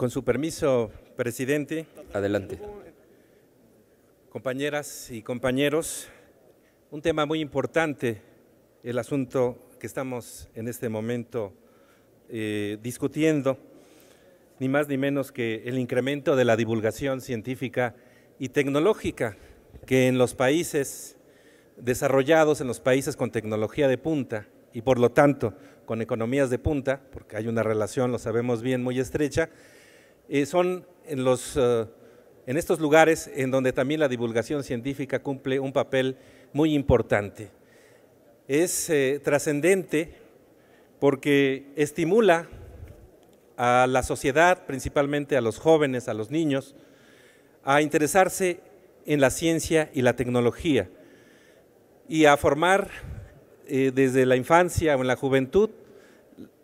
Con su permiso, presidente. Adelante. Compañeras y compañeros, un tema muy importante, el asunto que estamos en este momento eh, discutiendo, ni más ni menos que el incremento de la divulgación científica y tecnológica, que en los países desarrollados, en los países con tecnología de punta y por lo tanto con economías de punta, porque hay una relación, lo sabemos bien, muy estrecha, eh, son en, los, eh, en estos lugares en donde también la divulgación científica cumple un papel muy importante. Es eh, trascendente porque estimula a la sociedad, principalmente a los jóvenes, a los niños, a interesarse en la ciencia y la tecnología y a formar desde la infancia o en la juventud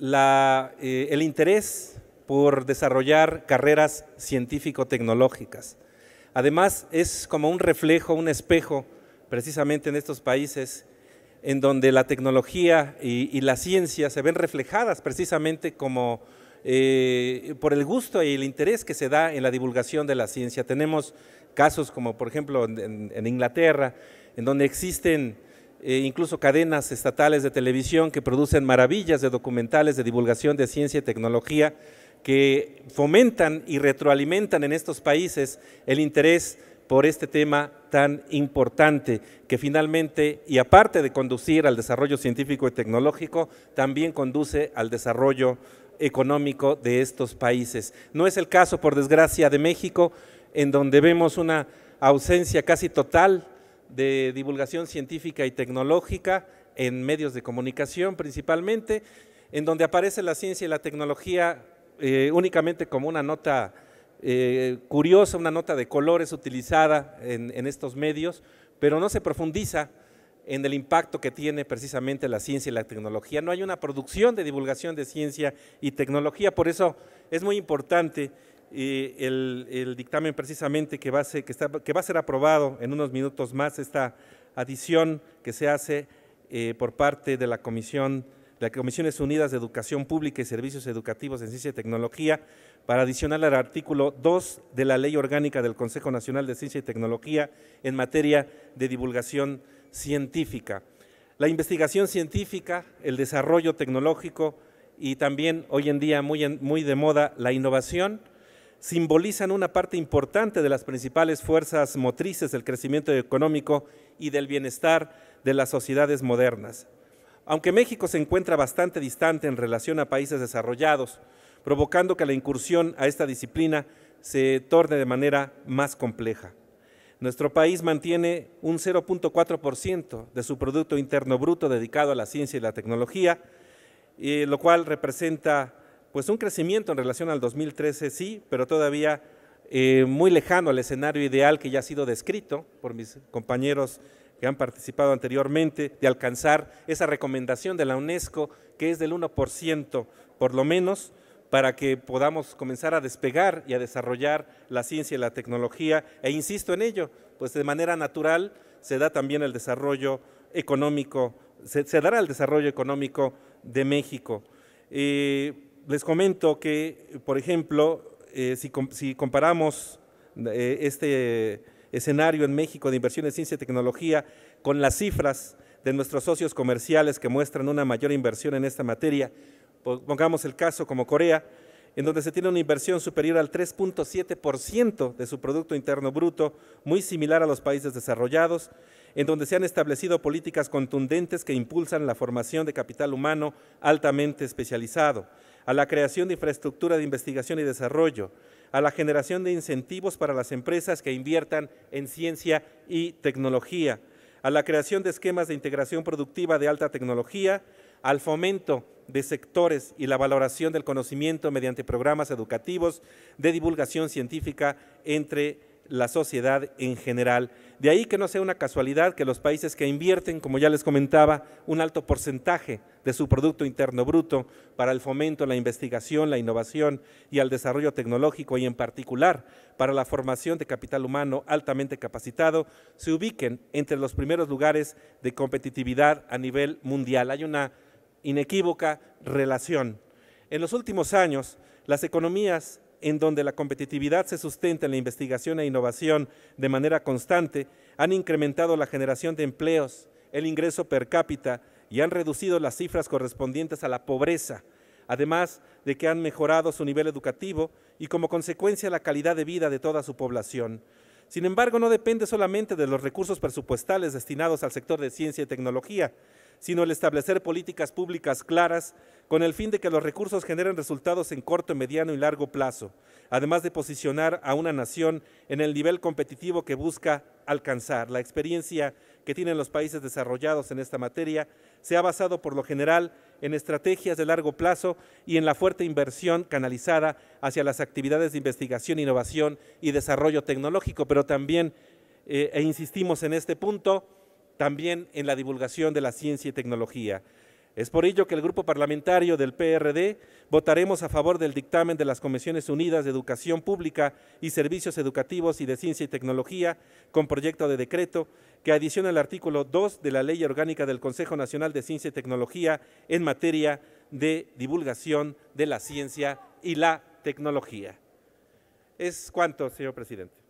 el interés por desarrollar carreras científico-tecnológicas. Además, es como un reflejo, un espejo, precisamente en estos países, en donde la tecnología y, la ciencia se ven reflejadas precisamente como eh, por el gusto y el interés que se da en la divulgación de la ciencia. Tenemos casos como, por ejemplo, en, Inglaterra, en donde existen eh, incluso cadenas estatales de televisión que producen maravillas de documentales de divulgación de ciencia y tecnología, que fomentan y retroalimentan en estos países el interés por este tema tan importante que finalmente, y aparte de conducir al desarrollo científico y tecnológico, también conduce al desarrollo económico de estos países. No es el caso, por desgracia, de México, en donde vemos una ausencia casi total de divulgación científica y tecnológica en medios de comunicación principalmente, en donde aparece la ciencia y la tecnología eh, únicamente como una nota eh, curiosa, una nota de colores utilizada en, estos medios, pero no se profundiza en el impacto que tiene precisamente la ciencia y la tecnología. No hay una producción de divulgación de ciencia y tecnología, por eso es muy importante eh, el, dictamen precisamente que va, a ser, que, que va a ser aprobado en unos minutos más, esta adición que se hace por parte de la Comisión de las Comisiones Unidas de Educación Pública y Servicios Educativos en Ciencia y Tecnología para adicionar al artículo 2 de la Ley Orgánica del Consejo Nacional de Ciencia y Tecnología en materia de divulgación científica. La investigación científica, el desarrollo tecnológico y también hoy en día muy, muy de moda la innovación simbolizan una parte importante de las principales fuerzas motrices del crecimiento económico y del bienestar de las sociedades modernas aunque México se encuentra bastante distante en relación a países desarrollados, provocando que la incursión a esta disciplina se torne de manera más compleja. Nuestro país mantiene un 0.4% de su Producto Interno Bruto dedicado a la ciencia y la tecnología, lo cual representa pues, un crecimiento en relación al 2013, sí, pero todavía eh, muy lejano al escenario ideal que ya ha sido descrito por mis compañeros que han participado anteriormente, de alcanzar esa recomendación de la UNESCO, que es del 1% por lo menos, para que podamos comenzar a despegar y a desarrollar la ciencia y la tecnología. E insisto en ello, pues de manera natural se da también el desarrollo económico, se, dará el desarrollo económico de México. Eh, les comento que, por ejemplo, eh, si, comparamos eh, este escenario en México de inversión en ciencia y tecnología con las cifras de nuestros socios comerciales que muestran una mayor inversión en esta materia. Pongamos el caso como Corea, en donde se tiene una inversión superior al 3.7% de su Producto Interno Bruto, muy similar a los países desarrollados, en donde se han establecido políticas contundentes que impulsan la formación de capital humano altamente especializado, a la creación de infraestructura de investigación y desarrollo, a la generación de incentivos para las empresas que inviertan en ciencia y tecnología, a la creación de esquemas de integración productiva de alta tecnología, al fomento de sectores y la valoración del conocimiento mediante programas educativos de divulgación científica entre la sociedad en general. De ahí que no sea una casualidad que los países que invierten, como ya les comentaba, un alto porcentaje de su Producto Interno Bruto para el fomento, la investigación, la innovación y el desarrollo tecnológico y en particular para la formación de capital humano altamente capacitado, se ubiquen entre los primeros lugares de competitividad a nivel mundial. Hay una inequívoca relación. En los últimos años, las economías en donde la competitividad se sustenta en la investigación e innovación de manera constante, han incrementado la generación de empleos, el ingreso per cápita y han reducido las cifras correspondientes a la pobreza, además de que han mejorado su nivel educativo y como consecuencia la calidad de vida de toda su población. Sin embargo, no depende solamente de los recursos presupuestales destinados al sector de ciencia y tecnología, sino el establecer políticas públicas claras con el fin de que los recursos generen resultados en corto, mediano y largo plazo, además de posicionar a una nación en el nivel competitivo que busca alcanzar. La experiencia que tienen los países desarrollados en esta materia se ha basado por lo general en estrategias de largo plazo y en la fuerte inversión canalizada hacia las actividades de investigación, innovación y desarrollo tecnológico, pero también, eh, e insistimos en este punto, también en la divulgación de la ciencia y tecnología. Es por ello que el Grupo Parlamentario del PRD votaremos a favor del dictamen de las Comisiones Unidas de Educación Pública y Servicios Educativos y de Ciencia y Tecnología con proyecto de decreto que adiciona el artículo 2 de la Ley Orgánica del Consejo Nacional de Ciencia y Tecnología en materia de divulgación de la ciencia y la tecnología. Es cuanto, señor presidente.